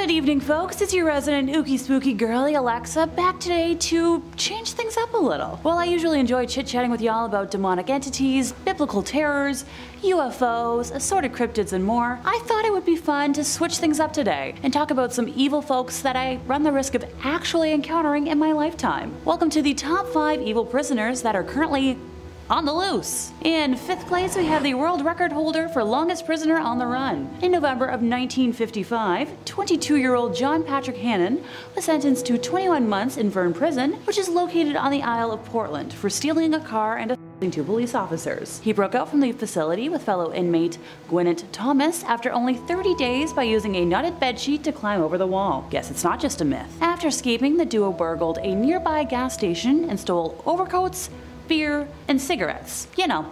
Good evening, folks. It's your resident ooky spooky girly, Alexa, back today to change things up a little. While I usually enjoy chit chatting with y'all about demonic entities, biblical terrors, UFOs, assorted cryptids, and more, I thought it would be fun to switch things up today and talk about some evil folks that I run the risk of actually encountering in my lifetime. Welcome to the top 5 evil prisoners that are currently on the loose. In fifth place, we have the world record holder for longest prisoner on the run. In November of 1955, 22 year old John Patrick Hannan was sentenced to 21 months in Verne Prison, which is located on the Isle of Portland, for stealing a car and assaulting two police officers. He broke out from the facility with fellow inmate Gwyneth Thomas after only 30 days by using a knotted bedsheet to climb over the wall. Guess it's not just a myth. After escaping, the duo burgled a nearby gas station and stole overcoats, beer, and cigarettes. You know,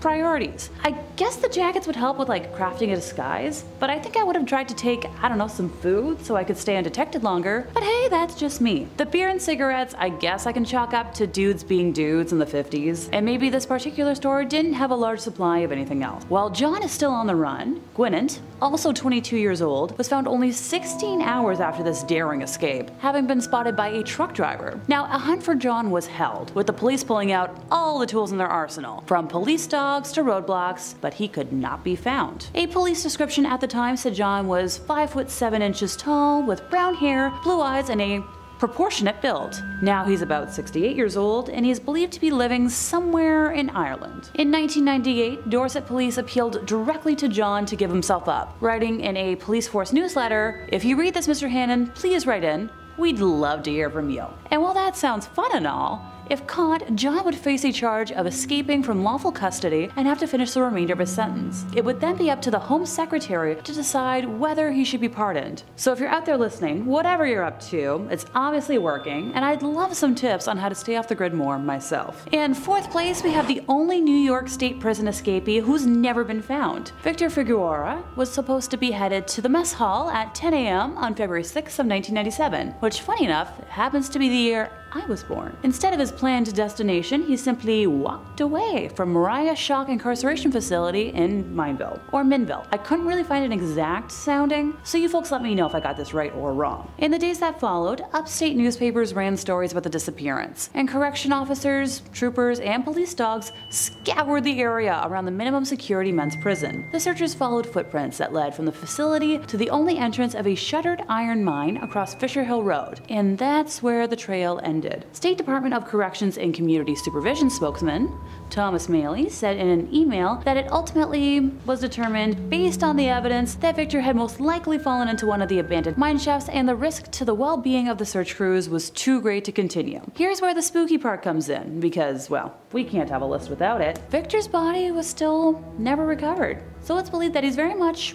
priorities. I guess the jackets would help with like crafting a disguise, but I think I would have tried to take, I don't know, some food so I could stay undetected longer. But hey, that's just me. The beer and cigarettes, I guess I can chalk up to dudes being dudes in the 50s, and maybe this particular store didn't have a large supply of anything else. While John is still on the run, Gwyneth, also 22 years old, was found only 16 hours after this daring escape, having been spotted by a truck driver. Now, a hunt for John was held, with the police pulling out all the tools in their arsenal, from police dogs to roadblocks, but he could not be found. A police description at the time said John was 5 foot 7 inches tall, with brown hair, blue eyes, and a proportionate build. Now he's about 68 years old and he's believed to be living somewhere in Ireland. In 1998, Dorset police appealed directly to John to give himself up, writing in a police force newsletter, If you read this, Mr. Hannan, please write in. We'd love to hear from you. And while that sounds fun and all, if caught, John would face a charge of escaping from lawful custody and have to finish the remainder of his sentence. It would then be up to the Home Secretary to decide whether he should be pardoned. So if you're out there listening, whatever you're up to, it's obviously working, and I'd love some tips on how to stay off the grid more myself. In fourth place, we have the only New York State prison escapee who's never been found. Victor Figueroa was supposed to be headed to the mess hall at 10 a.m. on February 6th of 1997, which funny enough happens to be the year I was born. Instead of his planned destination, he simply walked away from Moriah Shock Incarceration Facility in Mineville, or Minville. I couldn't really find an exact sounding, so you folks let me know if I got this right or wrong. In the days that followed, upstate newspapers ran stories about the disappearance, and correction officers, troopers, and police dogs scoured the area around the minimum security men's prison. The searchers followed footprints that led from the facility to the only entrance of a shuttered iron mine across Fisher Hill Road, and that's where the trail ended ended. State Department of Corrections and Community Supervision spokesman Thomas Maley said in an email that it ultimately was determined based on the evidence that Victor had most likely fallen into one of the abandoned mine shafts and the risk to the well-being of the search crews was too great to continue. Here's where the spooky part comes in because, well, we can't have a list without it. Victor's body was still never recovered. So it's believed that he's very much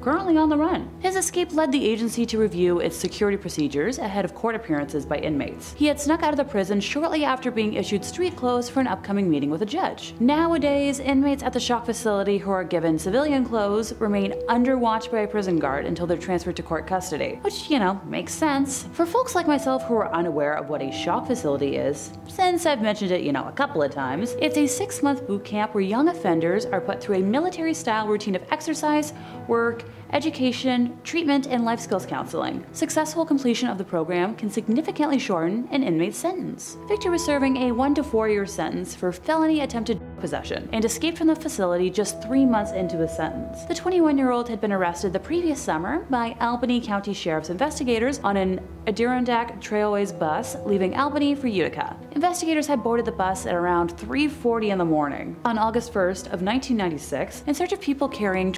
currently on the run. His escape led the agency to review its security procedures ahead of court appearances by inmates. He had snuck out of the prison shortly after being issued street clothes for an upcoming meeting with a judge. Nowadays, inmates at the shock facility who are given civilian clothes remain under watch by a prison guard until they're transferred to court custody, which, you know, makes sense. For folks like myself who are unaware of what a shock facility is, since I've mentioned it, you know, a couple of times, it's a six month boot camp where young offenders are put through a military style routine of exercise, work, education, treatment, and life skills counseling. Successful completion of the program can significantly shorten an inmate's sentence. Victor was serving a one to four year sentence for felony attempted possession and escaped from the facility just three months into his sentence. The 21 year old had been arrested the previous summer by Albany County Sheriff's investigators on an Adirondack Trailways bus leaving Albany for Utica. Investigators had boarded the bus at around 3.40 in the morning on August 1st of 1996 in search of people carrying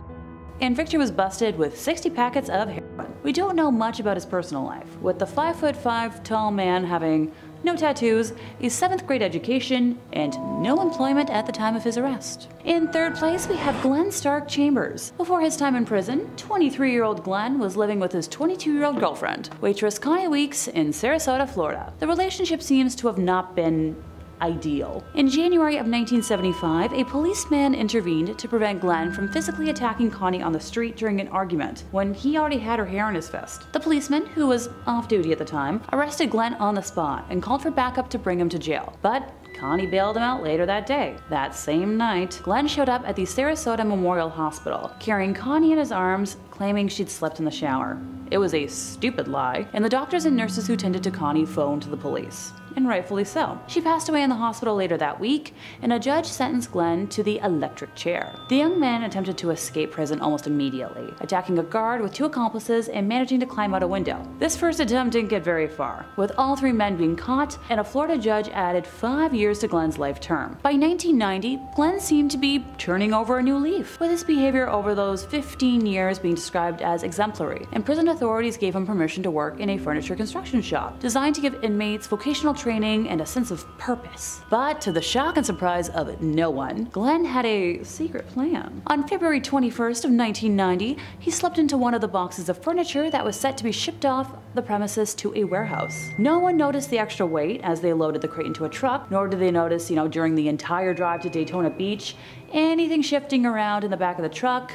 and Victor was busted with 60 packets of heroin. We don't know much about his personal life, with the 5 foot 5 tall man having no tattoos, a 7th grade education, and no employment at the time of his arrest. In third place, we have Glen Stark Chambers. Before his time in prison, 23 year old Glen was living with his 22 year old girlfriend, waitress Connie Weeks, in Sarasota, Florida. The relationship seems to have not been ideal. In January of 1975, a policeman intervened to prevent Glen from physically attacking Connie on the street during an argument when he already had her hair in his fist. The policeman, who was off duty at the time, arrested Glen on the spot and called for backup to bring him to jail. But Connie bailed him out later that day. That same night, Glen showed up at the Sarasota Memorial Hospital, carrying Connie in his arms, claiming she'd slept in the shower. It was a stupid lie, and the doctors and nurses who tended to Connie phoned the police and rightfully so. She passed away in the hospital later that week, and a judge sentenced Glen to the electric chair. The young man attempted to escape prison almost immediately, attacking a guard with two accomplices and managing to climb out a window. This first attempt didn't get very far, with all three men being caught, and a Florida judge added five years to Glen's life term. By 1990, Glen seemed to be turning over a new leaf, with his behavior over those 15 years being described as exemplary, and prison authorities gave him permission to work in a furniture construction shop, designed to give inmates vocational training and a sense of purpose. But to the shock and surprise of no one, Glen had a secret plan. On February 21st of 1990, he slept into one of the boxes of furniture that was set to be shipped off the premises to a warehouse. No one noticed the extra weight as they loaded the crate into a truck, nor did they notice, you know, during the entire drive to Daytona Beach, anything shifting around in the back of the truck,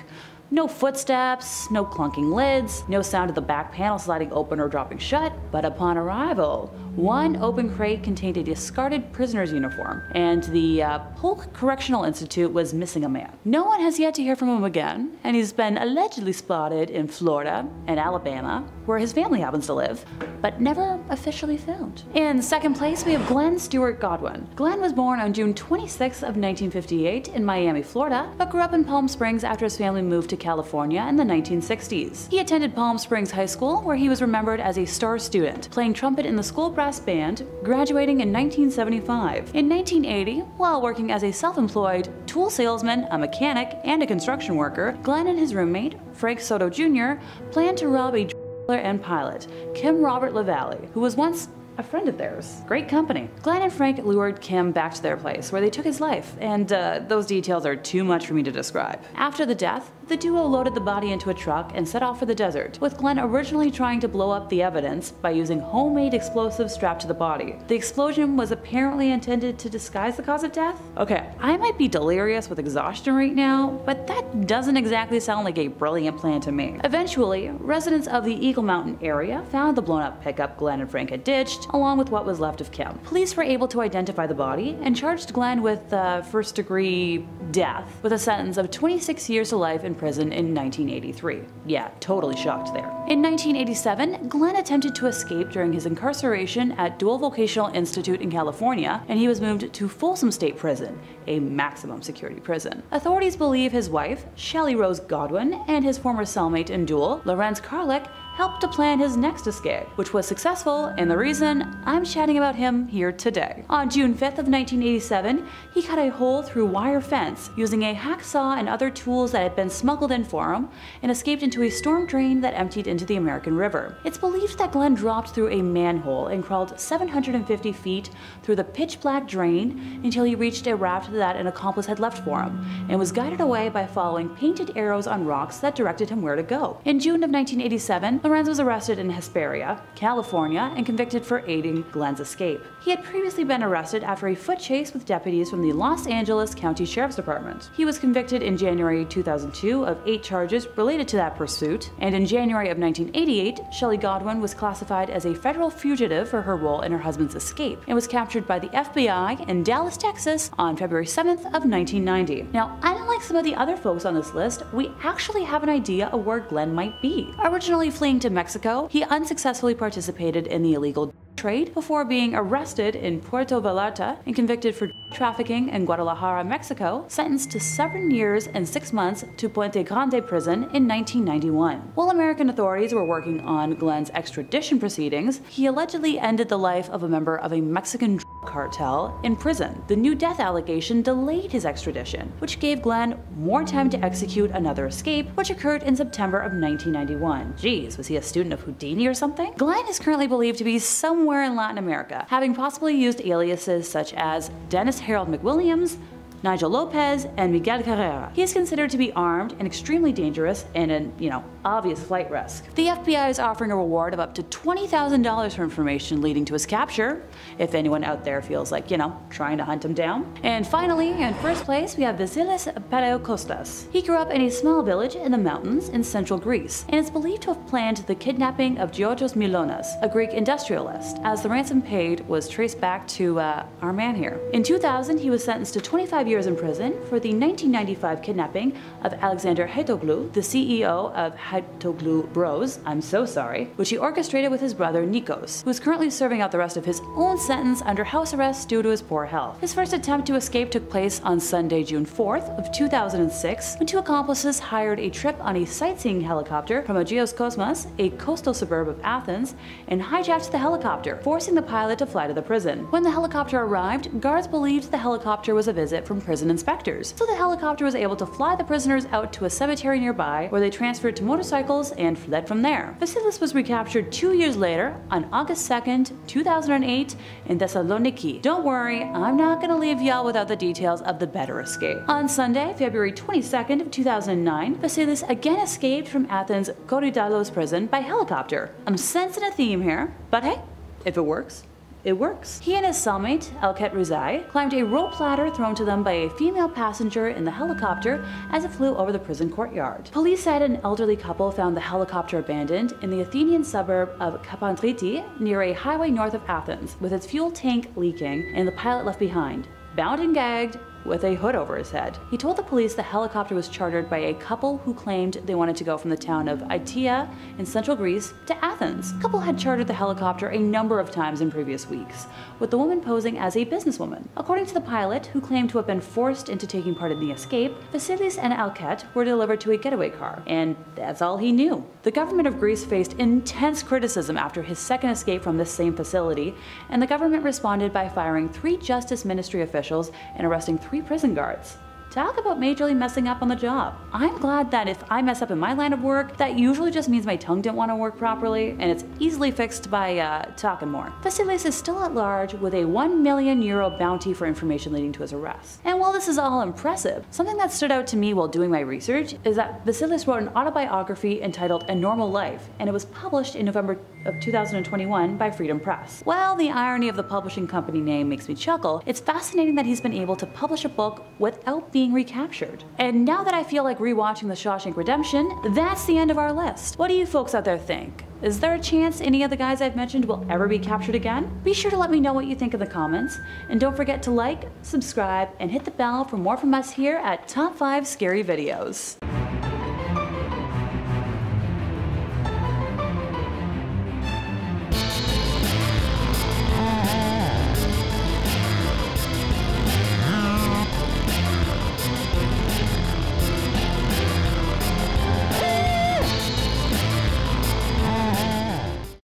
no footsteps, no clunking lids, no sound of the back panel sliding open or dropping shut, but upon arrival, one open crate contained a discarded prisoner's uniform, and the uh, Polk Correctional Institute was missing a man. No one has yet to hear from him again, and he's been allegedly spotted in Florida and Alabama, where his family happens to live, but never officially found. In second place, we have Glen Stewart Godwin. Glen was born on June 26th of 1958 in Miami, Florida, but grew up in Palm Springs after his family moved to California in the 1960s. He attended Palm Springs High School, where he was remembered as a star student, playing trumpet in the school brass band, graduating in 1975. In 1980, while working as a self-employed tool salesman, a mechanic, and a construction worker, Glen and his roommate, Frank Soto Jr., planned to rob a and pilot, Kim Robert LeValley, who was once a friend of theirs. Great company. Glen and Frank lured Kim back to their place, where they took his life, and uh, those details are too much for me to describe. After the death, the duo loaded the body into a truck and set off for the desert, with Glen originally trying to blow up the evidence by using homemade explosives strapped to the body. The explosion was apparently intended to disguise the cause of death? Okay, I might be delirious with exhaustion right now, but that doesn't exactly sound like a brilliant plan to me. Eventually, residents of the Eagle Mountain area found the blown up pickup Glen and Frank had ditched, along with what was left of Kim. Police were able to identify the body and charged Glen with uh, first degree death, with a sentence of 26 years to life in prison in 1983. Yeah, totally shocked there. In 1987, Glen attempted to escape during his incarceration at Deuel Vocational Institute in California, and he was moved to Folsom State Prison, a maximum security prison. Authorities believe his wife, Shelley Rose Godwin, and his former cellmate in Deuel, Lorenz Karlik, helped to plan his next escape, which was successful, and the reason I'm chatting about him here today. On June 5th of 1987, he cut a hole through wire fence using a hacksaw and other tools that had been smuggled in for him, and escaped into a storm drain that emptied into the American River. It's believed that Glen dropped through a manhole and crawled 750 feet through the pitch black drain until he reached a raft that an accomplice had left for him, and was guided away by following painted arrows on rocks that directed him where to go. In June of 1987, Lorenz was arrested in Hesperia, California, and convicted for aiding Glen's escape. He had previously been arrested after a foot chase with deputies from the Los Angeles County Sheriff's Department. He was convicted in January 2002 of eight charges related to that pursuit, and in January of 1988, Shelley Godwin was classified as a federal fugitive for her role in her husband's escape, and was captured by the FBI in Dallas, Texas on February 7th of 1990. Now, unlike some of the other folks on this list, we actually have an idea of where Glen might be. Originally fleeing to Mexico Mexico, he unsuccessfully participated in the illegal trade before being arrested in Puerto Vallarta and convicted for trafficking in Guadalajara, Mexico, sentenced to seven years and six months to Puente Grande prison in 1991. While American authorities were working on Glen's extradition proceedings, he allegedly ended the life of a member of a Mexican cartel in prison. The new death allegation delayed his extradition, which gave Glen more time to execute another escape, which occurred in September of 1991. Geez, was he a student of Houdini or something? Glen is currently believed to be somewhere in Latin America, having possibly used aliases such as Dennis Harold McWilliams, Nigel Lopez, and Miguel Carrera. He is considered to be armed and extremely dangerous and an, you know, obvious flight risk. The FBI is offering a reward of up to $20,000 for information leading to his capture, if anyone out there feels like, you know, trying to hunt him down. And finally, in first place, we have Vassilis Palaiokostas. He grew up in a small village in the mountains in central Greece, and is believed to have planned the kidnapping of Georgios Milonas, a Greek industrialist, as the ransom paid was traced back to uh, our man here. In 2000, he was sentenced to 25 years in prison for the 1995 kidnapping of Alexander Haitoglou, the CEO of Haitoglou Bros, I'm so sorry, which he orchestrated with his brother Nikos, who is currently serving out the rest of his own sentence under house arrest due to his poor health. His first attempt to escape took place on Sunday, June 4th of 2006, when two accomplices hired a trip on a sightseeing helicopter from Agios Kosmas, a coastal suburb of Athens, and hijacked the helicopter, forcing the pilot to fly to the prison. When the helicopter arrived, guards believed the helicopter was a visit from prison inspectors, so the helicopter was able to fly the prisoners out to a cemetery nearby where they transferred to motorcycles and fled from there. Vassilis was recaptured two years later on August 2nd, 2008 in Thessaloniki. Don't worry, I'm not gonna leave y'all without the details of the better escape. On Sunday, February 22nd of 2009, Vassilis again escaped from Athens' Korydallos prison by helicopter. I'm sensing a theme here, but hey, if it works, it works. He and his cellmate, Alket Rizaj, climbed a rope ladder thrown to them by a female passenger in the helicopter as it flew over the prison courtyard. Police said an elderly couple found the helicopter abandoned in the Athenian suburb of Kapandriti near a highway north of Athens, with its fuel tank leaking and the pilot left behind, bound and gagged, with a hood over his head. He told the police the helicopter was chartered by a couple who claimed they wanted to go from the town of Itea in central Greece to Athens. The couple had chartered the helicopter a number of times in previous weeks, with the woman posing as a businesswoman. According to the pilot, who claimed to have been forced into taking part in the escape, Vassilis and Alket were delivered to a getaway car, and that's all he knew. The government of Greece faced intense criticism after his second escape from this same facility, and the government responded by firing three Justice Ministry officials and arresting three prison guards. Talk about majorly messing up on the job. I'm glad that if I mess up in my line of work, that usually just means my tongue didn't want to work properly, and it's easily fixed by uh, talking more. Vassilis is still at large with a 1 million euro bounty for information leading to his arrest. And while this is all impressive, something that stood out to me while doing my research is that Vassilis wrote an autobiography entitled A Normal Life, and it was published in November of 2021 by Freedom Press. While the irony of the publishing company name makes me chuckle, it's fascinating that he's been able to publish a book without being recaptured. And now that I feel like rewatching The Shawshank Redemption, that's the end of our list. What do you folks out there think? Is there a chance any of the guys I've mentioned will ever be captured again? Be sure to let me know what you think in the comments, and don't forget to like, subscribe, and hit the bell for more from us here at Top 5 Scary Videos.